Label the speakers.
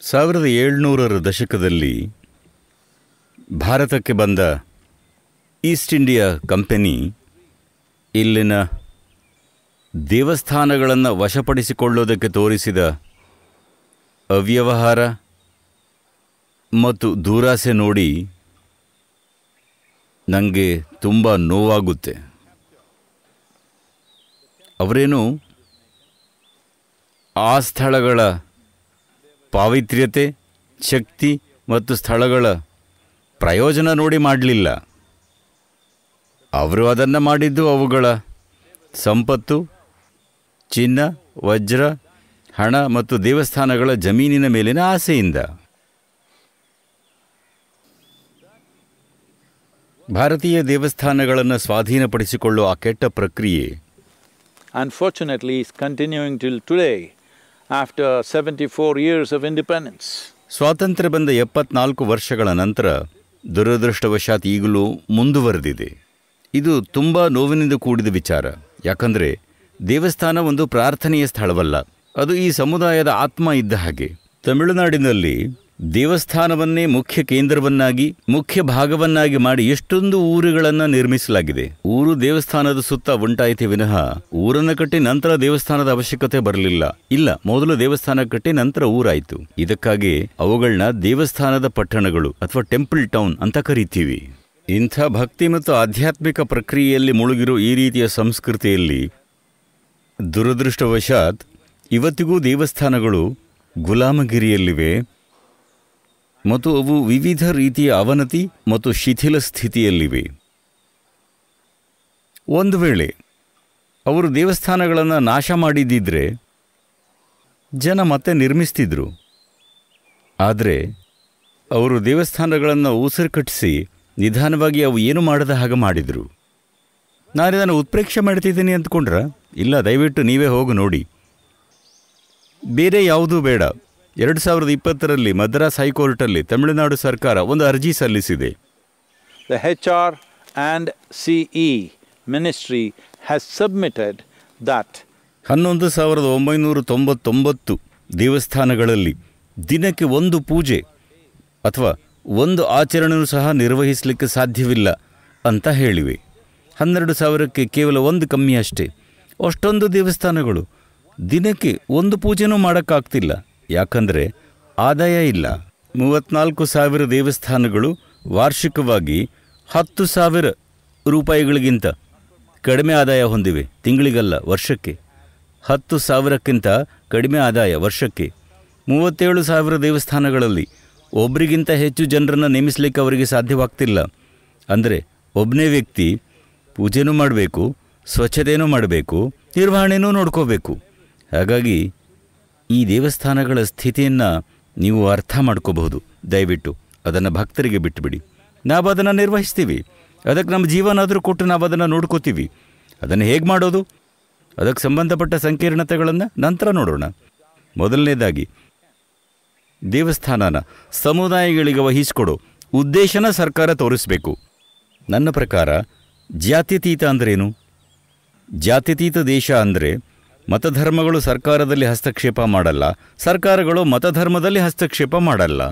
Speaker 1: ಸಾವಿರದ ಏಳ್ನೂರರ ದಶಕದಲ್ಲಿ ಭಾರತಕ್ಕೆ ಬಂದ ಈಸ್ಟ್ ಇಂಡಿಯಾ ಕಂಪೆನಿ ಇಲ್ಲಿನ ದೇವಸ್ಥಾನಗಳನ್ನು ವಶಪಡಿಸಿಕೊಳ್ಳೋದಕ್ಕೆ ತೋರಿಸಿದ ಅವ್ಯವಹಾರ ಮತ್ತು ದೂರಾಸೆ ನೋಡಿ ನನಗೆ ತುಂಬ ನೋವಾಗುತ್ತೆ. ಅವರೇನು ಆ ಸ್ಥಳಗಳ ಪಾವಿತ್ರ್ಯತೆ, ಶಕ್ತಿ ಮತ್ತು ಸ್ಥಳಗಳ ಪ್ರಯೋಜನ ನೋಡಿ ಮಾಡಲಿಲ್ಲ. ಅವರು ಅದನ್ನು ಮಾಡಿದ್ದು ಅವುಗಳ ಸಂಪತ್ತು, ಚಿನ್ನ, ವಜ್ರ, ಹಣ ಮತ್ತು ದೇವಸ್ಥಾನಗಳ ಜಮೀನಿನ ಮೇಲಿನ ಆಸೆಯಿಂದ. ಭಾರತೀಯ ದೇವಸ್ಥಾನಗಳನ್ನು ಸ್ವಾಧೀನಪಡಿಸಿಕೊಳ್ಳುವ ಆ ಕೆಟ್ಟ ಪ್ರಕ್ರಿಯೆ
Speaker 2: unfortunately is continuing till today. After seventy four years of independence.
Speaker 1: ಸ್ವಾತಂತ್ರ್ಯ ಬಂದ ಎಪ್ಪತ್ನಾಲ್ಕು ವರ್ಷಗಳ ನಂತರ ದುರದೃಷ್ಟವಶಾತ್ ಈಗಲೂ ಮುಂದುವರೆದಿದೆ. ಇದು ತುಂಬ ನೋವಿನಿಂದ ಕೂಡಿದ ವಿಚಾರ. ಯಾಕಂದರೆ ದೇವಸ್ಥಾನ ಒಂದು ಪ್ರಾರ್ಥನೆಯ ಸ್ಥಳವಲ್ಲ. ಅದು ಈ ಸಮುದಾಯದ ಆತ್ಮ ಇದ್ದ ಹಾಗೆ. ತಮಿಳುನಾಡಿನಲ್ಲಿ ದೇವಸ್ಥಾನವನ್ನೇ ಮುಖ್ಯ ಕೇಂದ್ರವನ್ನಾಗಿ, ಮುಖ್ಯ ಭಾಗವನ್ನಾಗಿ ಮಾಡಿ ಎಷ್ಟೊಂದು ಊರುಗಳನ್ನು ನಿರ್ಮಿಸಲಾಗಿದೆ. ಊರು ದೇವಸ್ಥಾನದ ಸುತ್ತ ಉಂಟಾಯಿತೆ ವಿನಃ ಊರನ್ನು ಕಟ್ಟಿ ನಂತರ ದೇವಸ್ಥಾನದ ಅವಶ್ಯಕತೆ ಬರಲಿಲ್ಲ. ಇಲ್ಲ, ಮೊದಲು ದೇವಸ್ಥಾನ ಕಟ್ಟಿ ನಂತರ ಊರಾಯಿತು. ಇದಕ್ಕಾಗಿ ಅವುಗಳನ್ನ ದೇವಸ್ಥಾನದ ಪಟ್ಟಣಗಳು ಅಥವಾ ಟೆಂಪಲ್ ಟೌನ್ ಅಂತ ಕರೀತೀವಿ. ಇಂಥ ಭಕ್ತಿ ಮತ್ತು ಆಧ್ಯಾತ್ಮಿಕ ಪ್ರಕ್ರಿಯೆಯಲ್ಲಿ ಮುಳುಗಿರೋ ಈ ರೀತಿಯ ಸಂಸ್ಕೃತಿಯಲ್ಲಿ ದುರದೃಷ್ಟವಶಾತ್ ಇವತ್ತಿಗೂ ದೇವಸ್ಥಾನಗಳು ಗುಲಾಮಗಿರಿಯಲ್ಲಿವೆ. ಮತ್ತು ಅವು ವಿವಿಧ ರೀತಿಯ ಅವನತಿ ಮತ್ತು ಶಿಥಿಲ ಸ್ಥಿತಿಯಲ್ಲಿವೆ. ಒಂದು ವೇಳೆ ಅವರು ದೇವಸ್ಥಾನಗಳನ್ನು ನಾಶ ಮಾಡಿದ್ದಿದ್ರೆ ಜನ ಮತ್ತೆ ನಿರ್ಮಿಸ್ತಿದ್ರು. ಆದರೆ ಅವರು ದೇವಸ್ಥಾನಗಳನ್ನು ಉಸಿರು ಕಟ್ಟಿಸಿ ನಿಧಾನವಾಗಿ ಅವು ಏನು ಮಾಡದ ಹಾಗೆ ಮಾಡಿದರು. ನಾನು ಇದನ್ನು ಉತ್ಪ್ರೇಕ್ಷೆ ಮಾಡ್ತಿದ್ದೀನಿ ಅಂದ್ಕೊಂಡ್ರ? ಇಲ್ಲ, ದಯವಿಟ್ಟು ನೀವೇ ಹೋಗಿ ನೋಡಿ. ಬೇರೆ ಯಾವುದೂ ಬೇಡ. ಎರಡು ಸಾವಿರದ ಇಪ್ಪತ್ತರಲ್ಲಿ ಮದ್ರಾಸ್ ಹೈಕೋರ್ಟಲ್ಲಿ ತಮಿಳುನಾಡು ಸರ್ಕಾರ ಒಂದು ಅರ್ಜಿ ಸಲ್ಲಿಸಿದೆ.
Speaker 2: The H R and CE ministry has submitted that
Speaker 1: ಹನ್ನೊಂದು ಸಾವಿರದ ಒಂಬೈನೂರ ತೊಂಬತ್ತೊಂಬತ್ತು ದೇವಸ್ಥಾನಗಳಲ್ಲಿ ದಿನಕ್ಕೆ ಒಂದು ಪೂಜೆ ಅಥವಾ ಒಂದು ಆಚರಣೆಯೂ ಸಹ ನಿರ್ವಹಿಸಲಿಕ್ಕೆ ಸಾಧ್ಯವಿಲ್ಲ ಅಂತ ಹೇಳಿವೆ. ಹನ್ನೆರಡು ಸಾವಿರಕ್ಕೆ ಕೇವಲ ಒಂದು ಕಮ್ಮಿ ಅಷ್ಟೇ. ಅಷ್ಟೊಂದು ದೇವಸ್ಥಾನಗಳು ದಿನಕ್ಕೆ ಒಂದು ಪೂಜೆನೂ ಮಾಡೋಕ್ಕಾಗ್ತಿಲ್ಲ. ಯಾಕಂದರೆ ಆದಾಯ ಇಲ್ಲ. ಮೂವತ್ನಾಲ್ಕು ಸಾವಿರ ದೇವಸ್ಥಾನಗಳು ವಾರ್ಷಿಕವಾಗಿ ಹತ್ತು ಸಾವಿರ ರೂಪಾಯಿಗಳಿಗಿಂತ ಕಡಿಮೆ ಆದಾಯ ಹೊಂದಿವೆ, ತಿಂಗಳಿಗಲ್ಲ, ವರ್ಷಕ್ಕೆ. ಹತ್ತು ಸಾವಿರಕ್ಕಿಂತ ಕಡಿಮೆ ಆದಾಯ ವರ್ಷಕ್ಕೆ. ಮೂವತ್ತೇಳು ಸಾವಿರ ದೇವಸ್ಥಾನಗಳಲ್ಲಿ ಒಬ್ಬರಿಗಿಂತ ಹೆಚ್ಚು ಜನರನ್ನು ನೇಮಿಸಲಿಕ್ಕೆ ಅವರಿಗೆ ಸಾಧ್ಯವಾಗ್ತಿಲ್ಲ. ಅಂದರೆ ಒಬ್ಬನೇ ವ್ಯಕ್ತಿ ಪೂಜೆನೂ ಮಾಡಬೇಕು ಸ್ವಚ್ಛತೆಯೂ ಮಾಡಬೇಕು, ನಿರ್ವಹಣೆನೂ ನೋಡ್ಕೋಬೇಕು. ಹಾಗಾಗಿ ಈ ದೇವಸ್ಥಾನಗಳ ಸ್ಥಿತಿಯನ್ನು ನೀವು ಅರ್ಥ ಮಾಡ್ಕೋಬಹುದು. ದಯವಿಟ್ಟು ಅದನ್ನು ಭಕ್ತರಿಗೆ ಬಿಟ್ಟುಬಿಡಿ. ನಾವು ಅದನ್ನು ನಿರ್ವಹಿಸ್ತೀವಿ. ಅದಕ್ಕೆ ನಮ್ಮ ಜೀವನ ಆದರೂ ಕೊಟ್ಟು ನಾವು ಅದನ್ನು ನೋಡ್ಕೋತೀವಿ. ಅದನ್ನು ಹೇಗೆ ಮಾಡೋದು? ಅದಕ್ಕೆ ಸಂಬಂಧಪಟ್ಟ ಸಂಕೀರ್ಣತೆಗಳನ್ನು ನಂತರ ನೋಡೋಣ. ಮೊದಲನೇದಾಗಿ, ದೇವಸ್ಥಾನನ ಸಮುದಾಯಗಳಿಗೆ ವಹಿಸಿಕೊಡೋ ಉದ್ದೇಶನ ಸರ್ಕಾರ ತೋರಿಸಬೇಕು. ನನ್ನ ಪ್ರಕಾರ, ಜಾತ್ಯತೀತ ಅಂದ್ರೇನು? ಜಾತ್ಯತೀತ ದೇಶ ಅಂದರೆ ಮತಧರ್ಮಗಳು ಸರ್ಕಾರದಲ್ಲಿ ಹಸ್ತಕ್ಷೇಪ ಮಾಡಲ್ಲ ಸರ್ಕಾರಗಳು ಮತಧರ್ಮದಲ್ಲಿ ಹಸ್ತಕ್ಷೇಪ ಮಾಡಲ್ಲ.